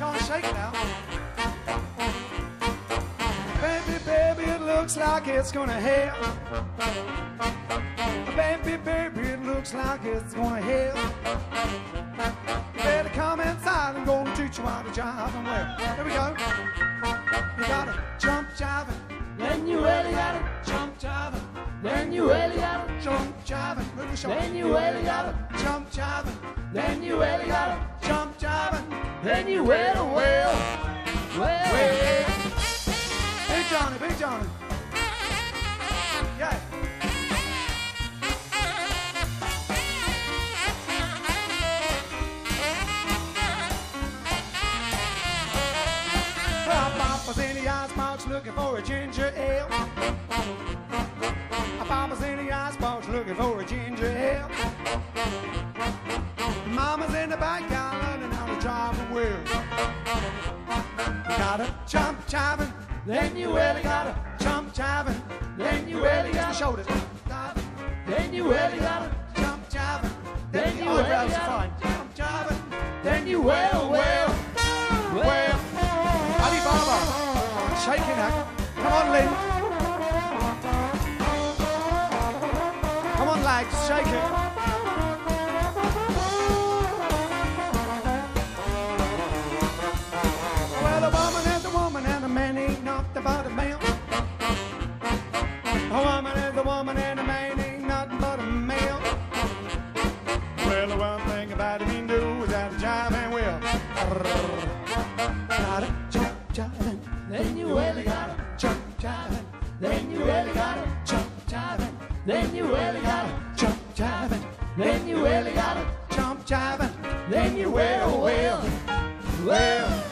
Go on, shake now. Baby, baby, it looks like it's gonna hail. Baby, baby, it looks like it's gonna hail. You better come inside. I'm gonna teach you how to jive and well. Here we go. You gotta jump jiving, Then you really gotta, jump jiving, then you really gotta, jump jiving. Move the shoulders. then you really gotta, jump jiving, then you really gotta, then you will, well, well. Well, Big Johnny, Big Johnny. Yeah. Well, Papa's in the icebox looking for a ginger ale. Papa's in the icebox looking for a ginger ale. To drive a wheel. Gotta jump jiving, Then you really gotta, jump jiving, then you really the gotta, shoulders. Then you really gotta, jump jiving, Then you eyebrows really gotta- Jump jiving, then you will, well, well, Alibaba, shaking that. Come on, Lynn. Come on, legs, shake it. Then you really gotta, jump jiving, then you really gotta, jump jiving, then you really gotta, jump jiving, then you really gotta, jump jiving. then you will, well.